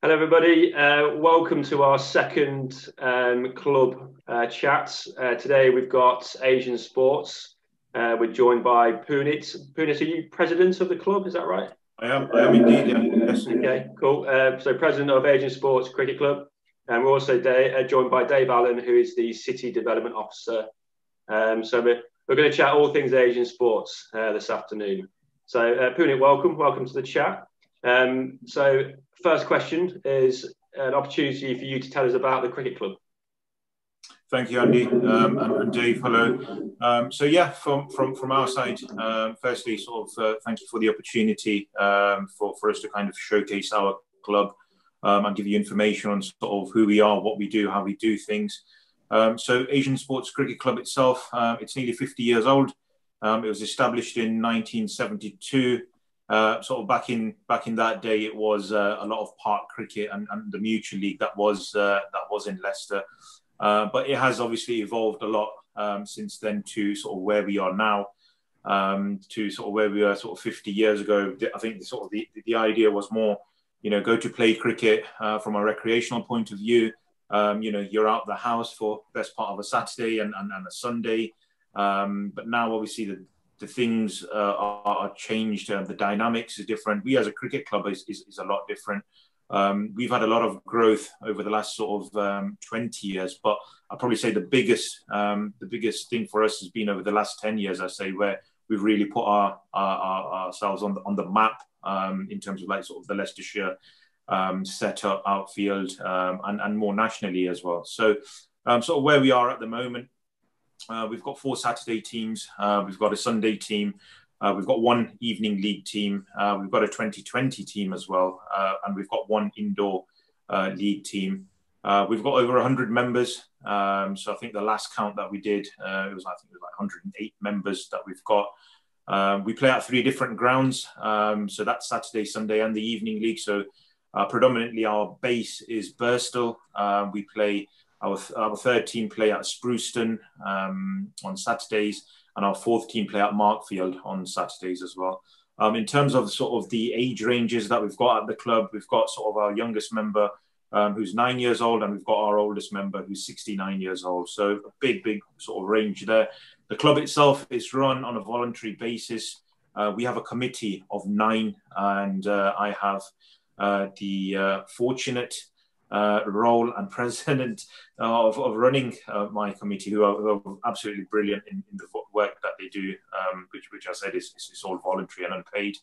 Hello, everybody. Uh, welcome to our second um, club uh, chat. Uh, today we've got Asian Sports. Uh, we're joined by Punit. Punit, are you president of the club? Is that right? I am. I am indeed. Yeah. Yes. Okay, cool. Uh, so, president of Asian Sports Cricket Club, and we're also uh, joined by Dave Allen, who is the City Development Officer. Um, so, we're, we're going to chat all things Asian sports this afternoon. So, Punit, welcome. Welcome to the chat. Um, so, first question is an opportunity for you to tell us about the cricket club. Thank you, Andy, um, and, Dave. Hello. Um, so yeah, from from from our side, um, firstly, sort of uh, thank you for the opportunity um, for for us to kind of showcase our club um, and give you information on sort of who we are, what we do, how we do things. Um, so Asian Sports Cricket Club itself, uh, it's nearly 50 years old. it was established in 1972. Uh, sort of back in back in that day, it was uh, a lot of park cricket and, and, the mutual league that was uh, that was in Leicester. Uh, but it has obviously evolved a lot um, since then to sort of where we are now, um, to sort of where we were sort of 50 years ago. I think the, sort of the, the idea was more, you know, go to play cricket uh, from a recreational point of view. Um, you know, you're out the house for best part of a Saturday and, and, and a Sunday. Um, but now, obviously, the, the things uh, are, changed. Uh, the dynamics is different. We as a cricket club is, is, is a lot different. Um, we've had a lot of growth over the last sort of um, 20 years, but I'd probably say the biggest um, the biggest thing for us has been over the last 10 years. I say where we've really put our, our, our ourselves on the on the map um, in terms of like sort of the Leicestershire um, setup, outfield, um, and and more nationally as well. So sort of where we are at the moment, uh, we've got four Saturday teams. Uh, we've got a Sunday team. Uh, we've got one evening league team. Uh, we've got a 2020 team as well. Uh, and we've got one indoor uh, league team. we've got over 100 members. Um, so I think the last count that we did, it was, I think it was like 108 members that we've got. Um, we play at three different grounds. Um, so that's Saturday, Sunday, and the evening league. So predominantly our base is Birstall. we play our, our third team play at Spruceton um, on Saturdays, and our fourth team play at Markfield on Saturdays as well. Um, in terms of sort of the age ranges that we've got at the club, we've got sort of our youngest member um, who's nine years old, and we've got our oldest member who's 69 years old. So a big, big sort of range there. The club itself is run on a voluntary basis. Uh, we have a committee of nine, and uh, I have uh, the uh, fortunate uh, role and president of, of running uh, my committee, who are, who are absolutely brilliant in, in, the work that they do, um, which, which I said is, is all voluntary and unpaid.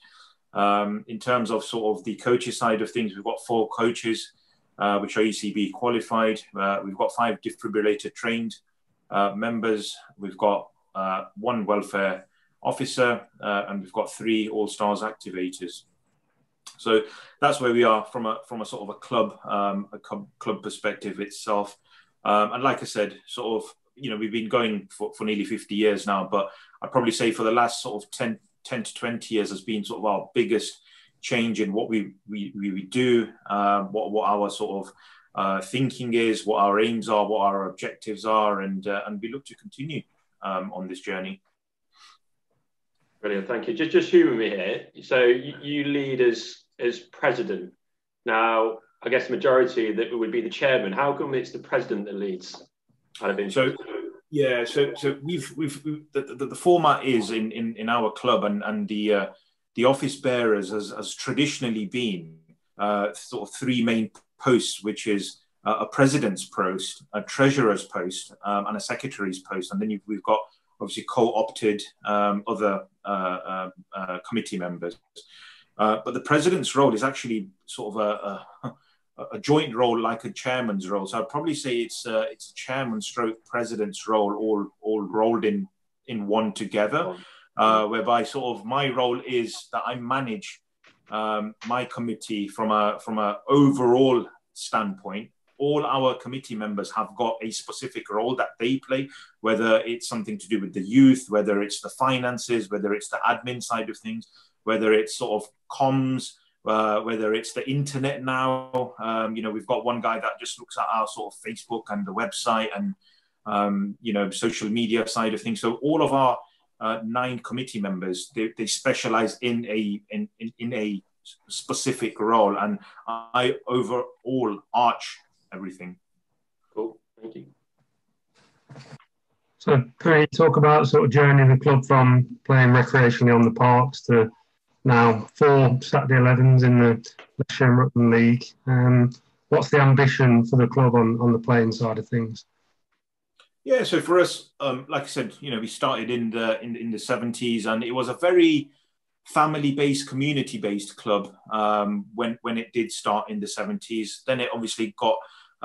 Um, in terms of sort of the coaches side of things, we've got four coaches, uh, which are ECB qualified. Uh, we've got five defibrillator trained uh, members. We've got uh, one welfare officer, and we've got three All Stars activators. So that's where we are from a from a sort of a club um, a club, club perspective itself. Um, and like I said, sort of you know we've been going for, for nearly 50 years now, but I'd probably say for the last sort of 10, 10 to 20 years has been sort of our biggest change in what we we, we do, um, what what our sort of uh, thinking is, what our aims are, what our objectives are, and uh, and we look to continue um, on this journey. Brilliant, thank you. Just just humour me here. So you, you lead as as president. Now, I guess the majority that would be the chairman. How come it's the president that leads? I'd have so yeah, so so we've we've, we've the, the, the, format is in, in in our club and and the uh, the office bearers has, has traditionally been uh, sort of three main posts, which is uh, a president's post, a treasurer's post, um, and a secretary's post, and then we've got obviously co-opted um, other uh, uh, uh, committee members. Uh, but the president's role is actually sort of a, a, a, joint role, like a chairman's role. So I'd probably say it's a, it's a chairman stroke president's role, all all rolled in in one together. Uh, whereby sort of my role is that I manage um, my committee from a from a overall standpoint. All our committee members have got a specific role that they play, whether it's something to do with the youth, whether it's the finances, whether it's the admin side of things whether it's sort of comms, uh, whether it's the internet now. Um, you know, we've got one guy that just looks at our sort of Facebook and the website and, um, you know, social media side of things. So all of our uh, nine committee members, they, they specialize in a, in, in, in a specific role, and I overall arch everything. Cool, thank you. So, can you talk about sort of journey of the club from playing recreationally on the parks to now four Saturday 11s in the Leicestershire and Rutland League? Um, what's the ambition for the club on, on the playing side of things? Yeah, so for us, um, like I said, you know, we started in the in, in the seventies, and it was a very family-based, community-based club um, when when it did start in the seventies. Then it obviously got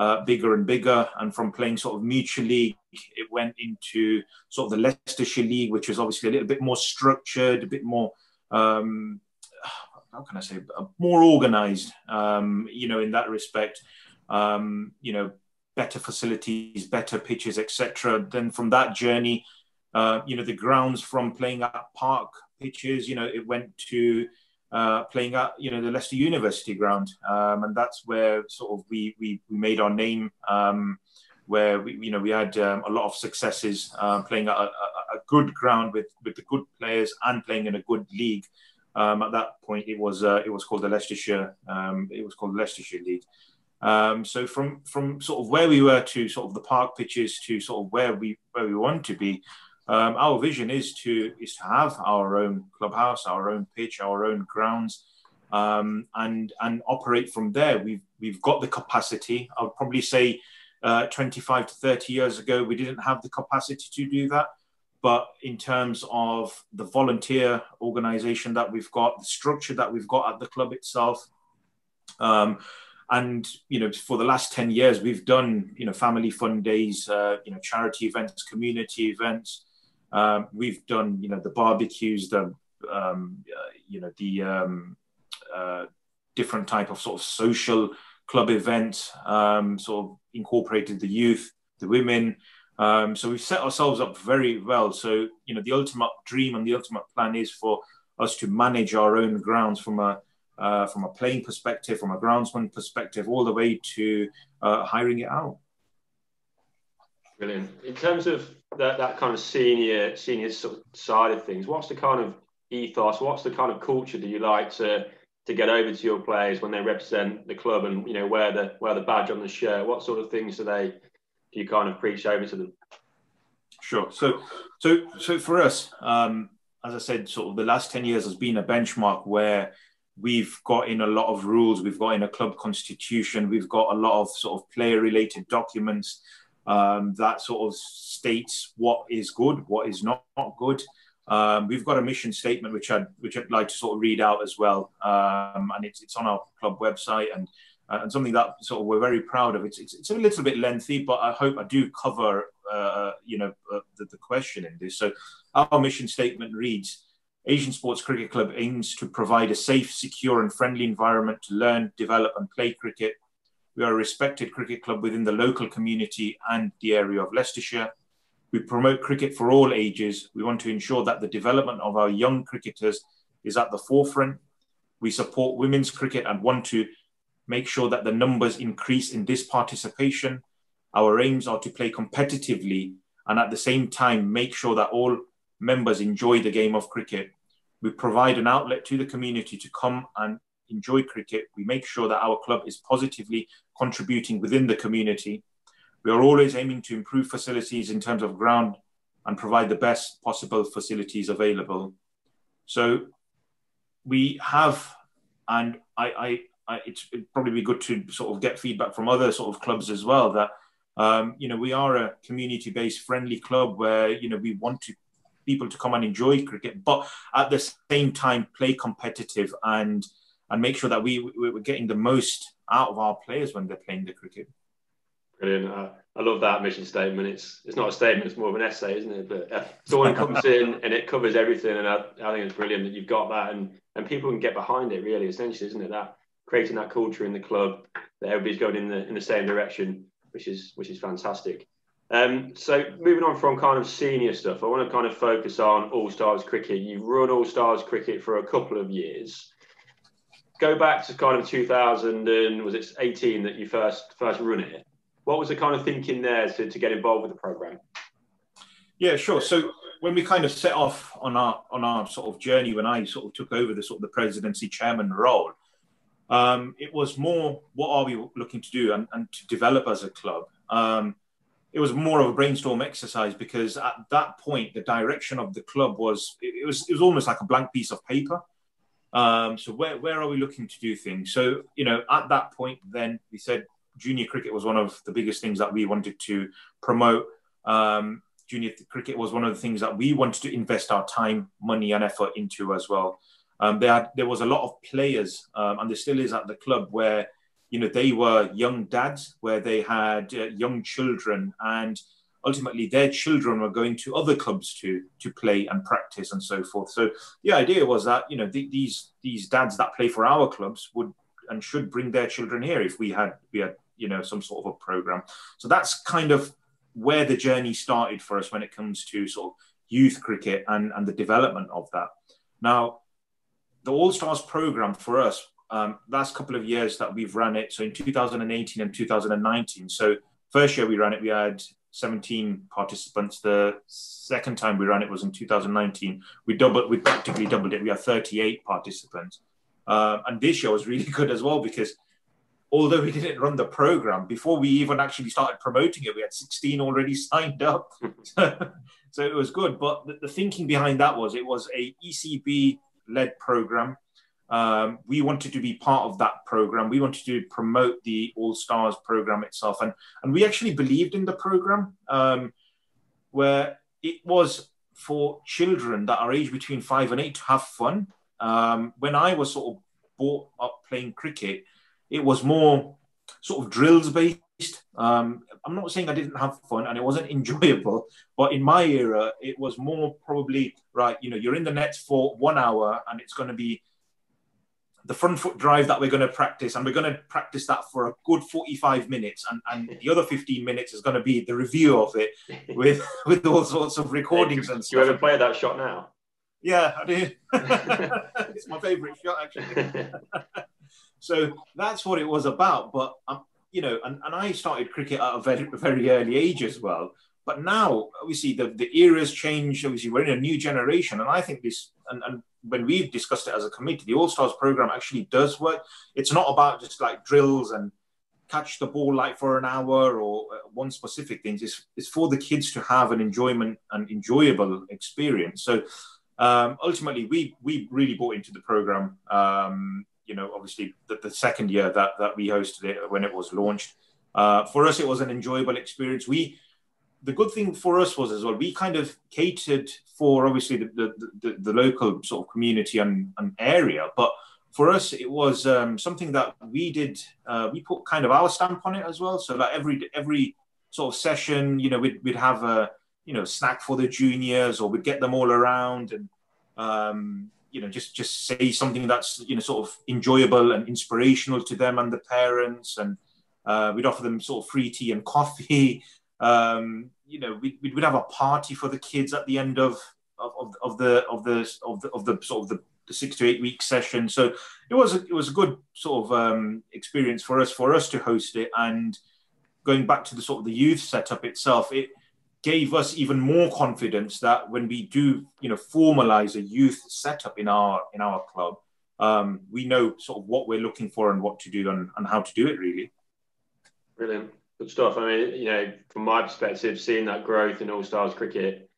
uh, bigger and bigger, and from playing sort of mutual league, it went into sort of the Leicestershire League, which was obviously a little bit more structured, a bit more. Um, how can I say, more organised, um, you know, in that respect. Um, you know, better facilities, better pitches, etc. Then from that journey, uh, you know, the grounds from playing at park pitches, you know, it went to uh, playing at you know the Leicester University ground, um, and that's where sort of we we, we made our name. Um, where we you know we had um, a lot of successes uh, playing at a, a, good ground with with the good players and playing in a good league. Um, at that point, it was uh, it was called the Leicestershire um, it was called the Leicestershire League. Um, so from from sort of where we were to sort of the park pitches to sort of where we where we want to be, um, our vision is to is to have our own clubhouse, our own pitch, our own grounds, um, and and operate from there. We've we've got the capacity. I would probably say, uh, 25 to 30 years ago, we didn't have the capacity to do that. But in terms of the volunteer organisation that we've got, the structure that we've got at the club itself. Um, and you know for the last 10 years we've done you know family fun days uh, you know charity events community events um, we've done you know the barbecues the um, uh, you know the um, uh, different type of sort of social club events um, sort of incorporated the youth the women um, so we've set ourselves up very well so you know the ultimate dream and the ultimate plan is for us to manage our own grounds from a uh, from a playing perspective, from a groundsman perspective, all the way to uh, hiring it out. Brilliant. In terms of that, that kind of senior senior sort of side of things, what's the kind of ethos? What's the kind of culture do you like to to get over to your players when they represent the club and you know wear the wear the badge on the shirt? What sort of things do they do you kind of preach over to them? Sure. So so so for us, um, as I said, sort of the last ten years has been a benchmark where we've got in a lot of rules, we've got in a club constitution, we've got a lot of sort of player related documents um, that sort of states what is good, what is not, not good. Um, we've got a mission statement which I'd which I'd like to sort of read out as well, um, and it's it's on our club website and uh, and something that sort of we're very proud of. It's it's, it's a little bit lengthy, but I hope I do cover uh, you know uh, the, the question in this. So our mission statement reads. Asian Sports Cricket Club aims to provide a safe, secure, and friendly environment to learn, develop, and play cricket. We are a respected cricket club within the local community and the area of Leicestershire. We promote cricket for all ages. We want to ensure that the development of our young cricketers is at the forefront. We support women's cricket and want to make sure that the numbers increase in this participation. Our aims are to play competitively and at the same time make sure that all members enjoy the game of cricket. We provide an outlet to the community to come and enjoy cricket. We make sure that our club is positively contributing within the community. We are always aiming to improve facilities in terms of ground and provide the best possible facilities available. So we have, and I, I, I it's it'd probably be good to sort of get feedback from other sort of clubs as well that um, you know we are a community-based friendly club where you know we want to people to come and enjoy cricket, but at the same time play competitive and and make sure that we we're getting the most out of our players when they're playing the cricket. Brilliant. Uh, I love that mission statement. It's it's not a statement; it's more of an essay, isn't it? But uh, someone comes in and it covers everything, and I, I think it's brilliant that you've got that, and and people can get behind it. Really, essentially, isn't it? That creating that culture in the club that everybody's going in the in the same direction, which is which is fantastic. Um, so moving on from kind of senior stuff, I want to kind of focus on All Stars cricket. You've run All Stars cricket for a couple of years. Go back to kind of 2000 and was it 18 that you first first run it? What was the kind of thinking there to, to get involved with the program? Yeah, sure. So when we kind of set off on our on our sort of journey, when I sort of took over the sort of the presidency chairman role, um, it was more what are we looking to do and, and to develop as a club. Um, it was more of a brainstorm exercise because at that point the direction of the club was it was it was almost like a blank piece of paper. Um, so where where are we looking to do things? So you know at that point then we said junior cricket was one of the biggest things that we wanted to promote. Um, junior cricket was one of the things that we wanted to invest our time, money, and effort into as well. Um, there, had, there was a lot of players, um, and there still is at the club, where you know they were young dads, where they had uh, young children, and ultimately their children were going to other clubs to to play and practice and so forth. So the idea was that you know th- these these dads that play for our clubs would and should bring their children here if we had we had you know some sort of a program. So that's kind of where the journey started for us when it comes to sort of youth cricket and and the development of that. Now, the All Stars program for us um, last couple of years that we've run it. So in 2018 and 2019. So first year we ran it, we had 17 participants. The second time we ran it was in 2019. We doubled, we practically doubled it. We had 38 participants. Uh, and this year was really good as well because although we didn't run the program before we even actually started promoting it, we had 16 already signed up. so it was good. But the, the, thinking behind that was it was a ECB led program. Um, we wanted to be part of that program. We wanted to promote the All Stars program itself, and and we actually believed in the program, um, where it was for children that are aged between five and eight to have fun. Um, when I was sort of brought up playing cricket, it was more sort of drills based. Um, I'm not saying I didn't have fun and it wasn't enjoyable, but in my era, it was more probably right. You know, you're in the nets for one hour and it's going to be the front foot drive that we're going to practice, and we're going to practice that for a good 45 minutes, and, and the other 15 minutes is going to be the review of it with with all sorts of recordings hey, and stuff. You ever play that shot now? Yeah, I do. it's my favourite shot, actually. so that's what it was about. But um, you know, and, and I started cricket at a very very early age as well. But now, obviously, the, the era's changed. Obviously, we're in a new generation, and I think this, and, and when we've discussed it as a committee, the All Stars program actually does work. It's not about just like drills and catch the ball like for an hour or uh, one specific things. It's, it's for the kids to have an enjoyment and enjoyable experience. So um, ultimately, we we really bought into the program. Um, you know, obviously, the, the, second year that that we hosted it when it was launched. Uh, for us, it was an enjoyable experience. We the good thing for us was as well, we kind of catered for obviously the, the, the, the local sort of community and, and, area, but for us it was um, something that we did. Uh, we put kind of our stamp on it as well. So like every every sort of session, you know, we'd, we'd have a you know snack for the juniors, or we'd get them all around and um, you know just just say something that's you know sort of enjoyable and inspirational to them and the parents and. Uh, we'd offer them sort of free tea and coffee. Um, you know, we, we would have a party for the kids at the end of of, of the of the of the of the sort of the, the six to eight week session. So it was a, it was a good sort of um, experience for us for us to host it. And going back to the sort of the youth setup itself, it gave us even more confidence that when we do you know formalize a youth setup in our in our club, um, we know sort of what we're looking for and what to do and, and how to do it really. Brilliant. Good stuff. I mean, you know, from my perspective, seeing that growth in All Stars cricket,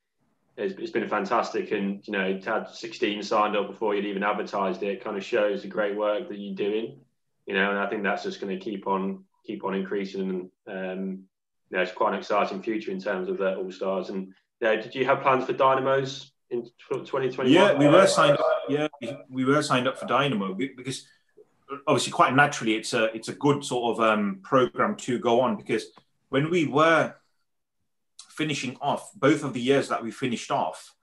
it's, it's been fantastic. And you know, to had 16 signed up before you'd even advertised it, kind of shows the great work that you're doing. You know, and I think that's just going to keep on keep on increasing. And um, you know, it's quite an exciting future in terms of the All Stars. And yeah, did you have plans for Dynamos in 2021? Yeah, we were signed up. Yeah, we were signed up for Dynamo because obviously quite naturally it's a it's a good sort of um, program to go on because when we were finishing off both of the years that we finished off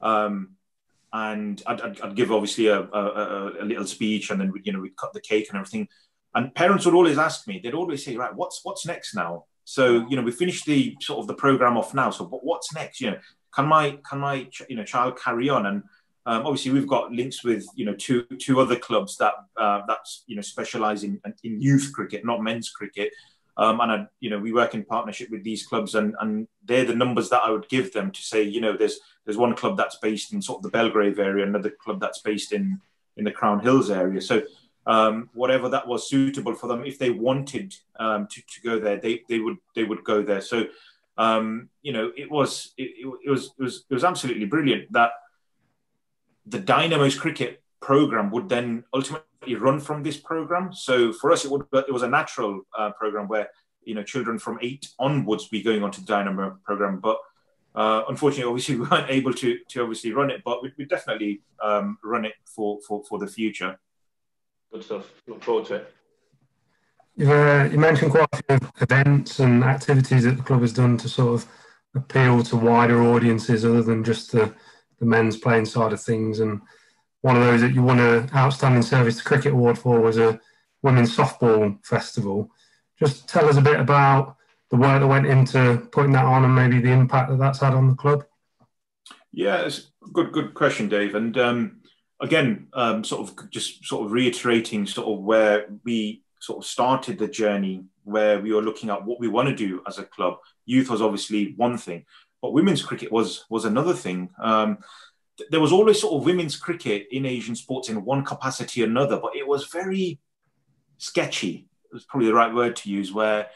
um, and I'd, I'd, I'd, give obviously a, a, a, little speech and then you know we'd cut the cake and everything. And parents would always ask me they'd always say right what's what's next now? So you know we finished the sort of the program off now. So what's next? You know can my can my you know child carry on? And um, obviously, we've got links with you know two two other clubs that uh, that's you know specialise in in youth cricket, not men's cricket. Um, and I, you know, we work in partnership with these clubs, and and they're the numbers that I would give them to say, you know, there's there's one club that's based in sort of the Belgrave area, another club that's based in in the Crown Hills area. So um, whatever that was suitable for them, if they wanted um, to, to go there, they, they would they would go there. So um, you know, it was it, it, was it was it was absolutely brilliant that the Dynamo's cricket program would then ultimately run from this program. So for us, it would it was a natural uh, program where you know children from eight onwards be going on to the Dynamo program, but uh, unfortunately, obviously, we weren't able to to obviously run it, but we we definitely um, run it for, for for the future. Good stuff. Look forward to it. Uh, you mentioned quite a few events and activities that the club has done to sort of appeal to wider audiences other than just the, the men's playing side of things. And one of those that you won an outstanding service to cricket award for was a women's softball festival. Just tell us a bit about the work that went into putting that on and maybe the impact that that's had on the club. Yeah, it's a good, good question, Dave. And um, again, um, sort of just sort of reiterating sort of where we sort of started the journey, where we were looking at what we want to do as a club. Youth was obviously one thing, but women's cricket was was another thing. Um, there was always sort of women's cricket in Asian sports in one capacity or another, but it was very sketchy. It was probably the right word to use, where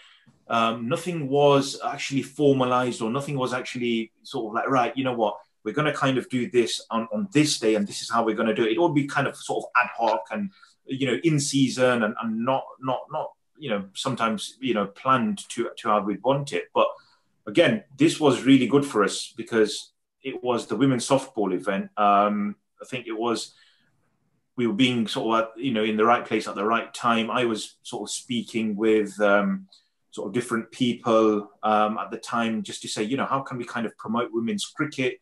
um, nothing was actually formalized or nothing was actually sort of like, right, you know what, we're going to kind of do this on, on this day and this is how we're going to do it. It would be kind of sort of ad hoc and, you know, in season and, and not, not, not, you know, sometimes, you know, planned to, to how we'd want it. But again, this was really good for us because it was the women's softball event. Um, I think it was, we were being sort of, you know, in the right place at the right time. I was sort of speaking with, um, sort of different people um, at the time just to say, you know, how can we kind of promote women's cricket?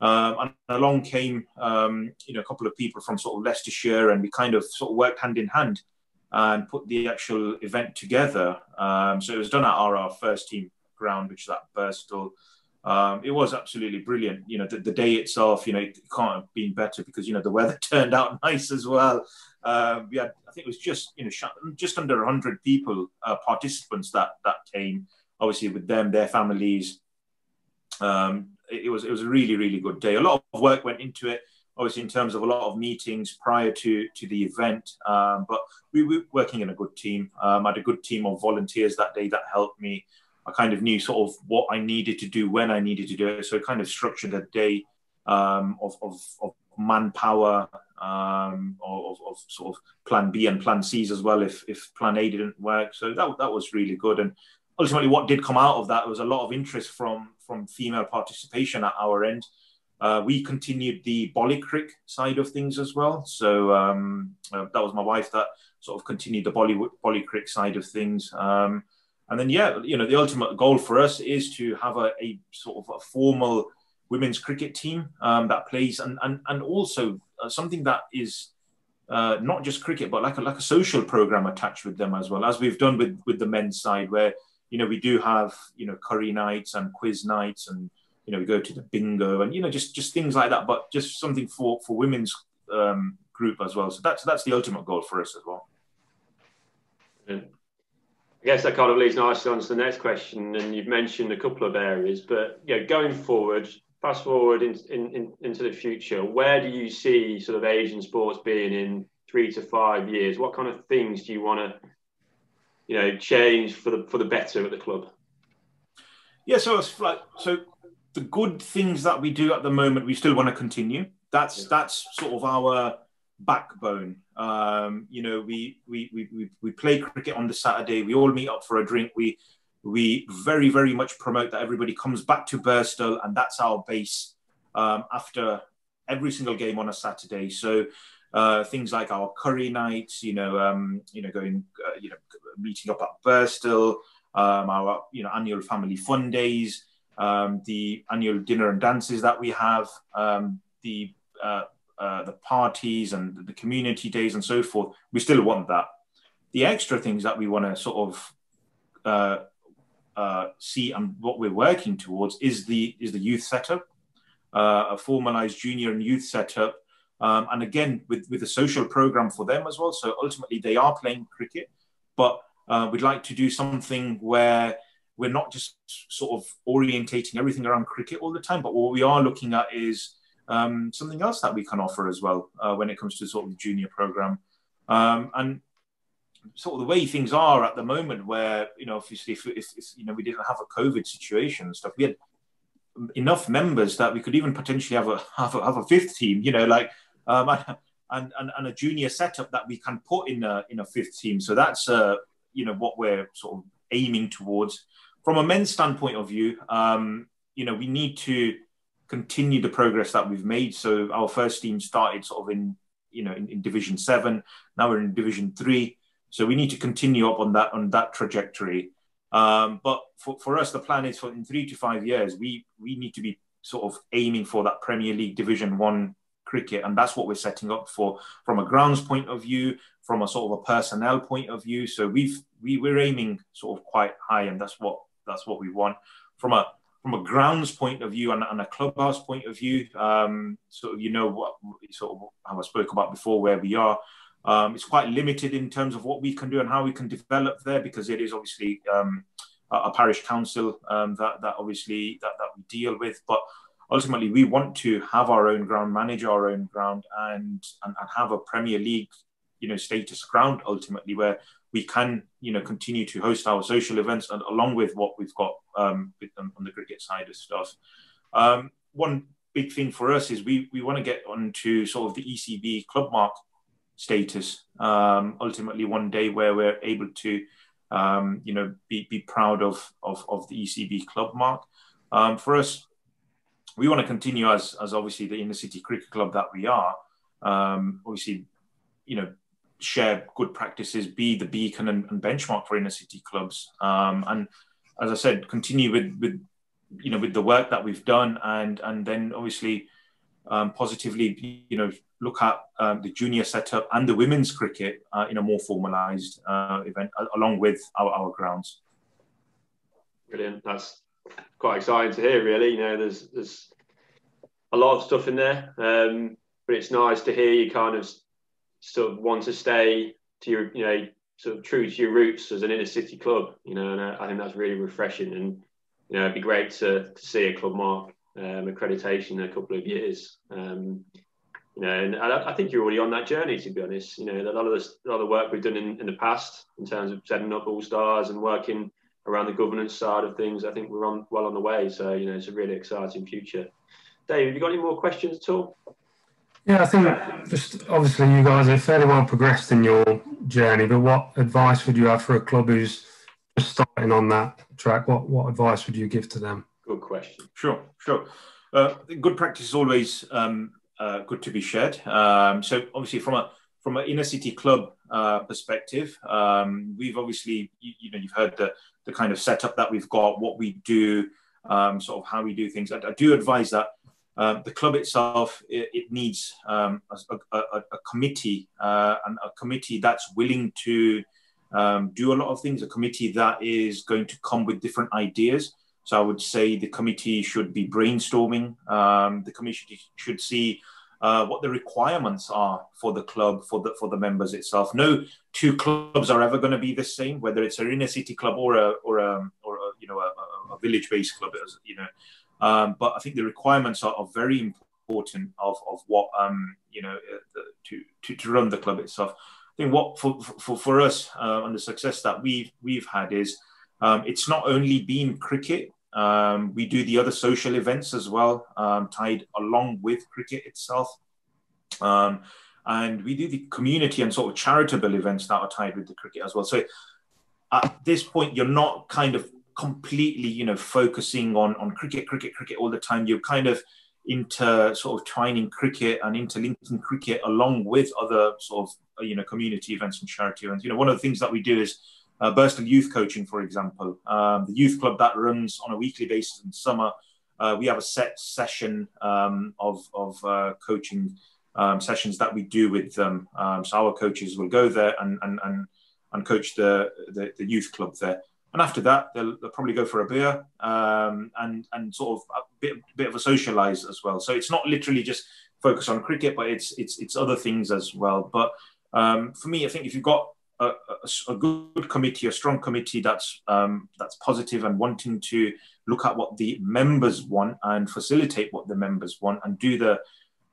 Um, and along came, um, you know, a couple of people from sort of Leicestershire, and we kind of sort of worked hand in hand and put the actual event together. Um, so it was done at our, our, first team ground, which is at Birstall. Um, it was absolutely brilliant. You know, the, the, day itself, you know, it can't have been better because you know the weather turned out nice as well. Uh, we had, I think it was just you know just under 100 people, uh, participants that that came. Obviously, with them, their families. Um, it, it was it was a really really good day. A lot of work went into it. Obviously, in terms of a lot of meetings prior to to the event, um, but we were working in a good team. Um, I had a good team of volunteers that day that helped me. I kind of knew sort of what I needed to do when I needed to do it. So kind of structured a day um, of, of, of, manpower, um, of, of, sort of plan B and plan C's as well if, if plan A didn't work. So that, that was really good. And ultimately what did come out of that was a lot of interest from, from female participation at our end. Uh, we continued the Bollycrick side of things as well. So um, uh, that was my wife that sort of continued the Bollywood Bollycrick side of things. Um, and then, yeah, you know, the ultimate goal for us is to have a, a sort of a formal women's cricket team um, that plays, and and and also uh, something that is uh, not just cricket, but like a like a social program attached with them as well, as we've done with with the men's side, where you know we do have you know curry nights and quiz nights, and you know we go to the bingo, and you know just just things like that, but just something for for women's um, group as well. So that's that's the ultimate goal for us as well. I guess that kind of leads nicely on to the next question. And you've mentioned a couple of areas, but you know, going forward, fast forward in, in, in, into the future, where do you see sort of Asian sports being in three to five years? What kind of things do you want to, you know, change for the for the better at the club? Yeah, so it's like so the good things that we do at the moment, we still want to continue. That's yeah. that's sort of our backbone. Um, you know, we, we, we, we play cricket on the Saturday. We all meet up for a drink. We, we very, very much promote that everybody comes back to Birstall, and that's our base um, after every single game on a Saturday. So uh, things like our curry nights, you know, um, you know, going, uh, you know, meeting up at Birstall, um, our you know annual family fun days, um, the annual dinner and dances that we have, um, the uh, uh, the parties and the community days and so forth, we still want that. The extra things that we want to sort of uh, uh, see and what we're working towards is the is the youth setup, uh, a formalized junior and youth setup, um, and again with with a social program for them as well. So ultimately, they are playing cricket, but uh, we'd like to do something where we're not just sort of orientating everything around cricket all the time, but what we are looking at is um, something else that we can offer as well uh, when it comes to sort of the junior program. Um, and sort of the way things are at the moment, where you know, obviously, if, if, if, you know we didn't have a COVID situation and stuff, we had enough members that we could even potentially have a have a, have a fifth team. You know, like um, and, and and a junior setup that we can put in a in a fifth team. So that's uh, you know what we're sort of aiming towards. From a men's standpoint of view, um, you know, we need to continue the progress that we've made. So our first team started sort of in you know in, in Division Seven. Now we're in Division Three. So we need to continue up on that on that trajectory. Um, but for, for us, the plan is for in three to five years, we we need to be sort of aiming for that Premier League Division One cricket, and that's what we're setting up for from a grounds point of view, from a sort of a personnel point of view. So we've we, we're aiming sort of quite high, and that's what that's what we want from a from a grounds point of view and, and a clubhouse point of view. Um, of you know what sort of how I spoke about before, where we are. Um, it's quite limited in terms of what we can do and how we can develop there because it is obviously um, a, a, parish council um, that, that obviously that, that we deal with. But ultimately, we want to have our own ground, manage our own ground, and, and, and have a Premier League, you know, status ground ultimately where we can, you know, continue to host our social events and along with what we've got um, on, the cricket side of stuff. Um, one big thing for us is we we want to get onto sort of the ECB club mark status um, ultimately one day where we're able to um, you know be, be proud of, of, of the ECB club mark um, for us we want to continue as as obviously the inner city cricket club that we are um, obviously you know share good practices be the beacon and, and benchmark for inner city clubs um, and as I said continue with with you know with the work that we've done and and then obviously um, positively, you know, look at um, the junior setup and the women's cricket uh, in a more formalised uh, event, along with our, our grounds. Brilliant. That's quite exciting to hear. Really, you know, there's there's a lot of stuff in there, um, but it's nice to hear you kind of sort of want to stay to your, you know, sort of true to your roots as an inner city club. You know, and I, I think that's really refreshing, and you know, it'd be great to, to see a club mark um, accreditation in a couple of years. Um, you know, and I, I, think you're already on that journey. To be honest, you know, a lot of the, a lot of the work we've done in, in the past in terms of setting up all stars and working around the governance side of things, I think we're on well on the way. So you know, it's a really exciting future. Dave, have you got any more questions at all? Yeah, I think just obviously you guys are fairly well progressed in your journey, but what advice would you have for a club who's just starting on that track? What what advice would you give to them? Good question. Sure, sure. Uh, good practice is always um, uh, good to be shared. Um, so obviously, from a from an inner city club uh, perspective, um, we've obviously you, you, know you've heard the the kind of setup that we've got, what we do, um, sort of how we do things. I, I do advise that um, the club itself it, it needs um, a, a, a, committee uh, and a committee that's willing to um, do a lot of things. A committee that is going to come with different ideas. So I would say the committee should be brainstorming. Um, the committee should see uh, what the requirements are for the club, for the for the members itself. No two clubs are ever going to be the same, whether it's an inner city club or a or a or a, you know a, a village based club, you know. Um, but I think the requirements are, are very important of, of what um, you know uh, to, to to run the club itself. I think what for for, for us uh, and the success that we've we've had is um, it's not only been cricket. Um, we do the other social events as well, um, tied along with cricket itself. Um, and we do the community and sort of charitable events that are tied with the cricket as well. So at this point, you're not kind of completely, you know, focusing on, on cricket, cricket, cricket all the time. You're kind of into sort of twining cricket and interlinking cricket along with other sort of, you know, community events and charity events. You know, one of the things that we do is uh, Youth Coaching, for example, um, the youth club that runs on a weekly basis in summer. Uh, we have a set session um, of, of uh, coaching um, sessions that we do with them. Um, so our coaches will go there and, and, and, and coach the, the, the, youth club there. And after that, they'll, they'll probably go for a beer um, and, and sort of a bit, bit of a socialize as well. So it's not literally just focus on cricket, but it's, it's, it's other things as well. But um, for me, I think if you've got a, a, good committee, a strong committee that's um, that's positive and wanting to look at what the members want and facilitate what the members want and do the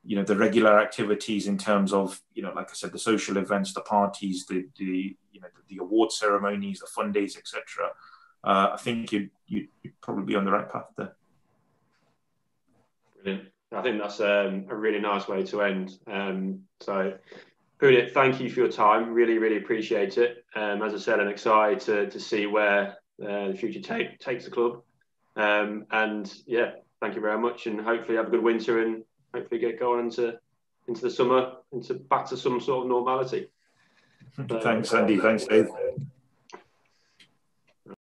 you know the regular activities in terms of you know like I said the social events, the parties, the the you know the, the award ceremonies, the fun days, etc. Uh, I think you you would probably be on the right path there. Brilliant. I think that's um, a really nice way to end. Um, so, Punit, thank you for your time. Really, really appreciate it. Um, as I said, I'm excited to, to see where uh, the future take, takes the club. Um, and yeah, thank you very much. And hopefully, have a good winter and hopefully get going into into the summer, into back to some sort of normality. Thanks, Andy. Thanks, Dave.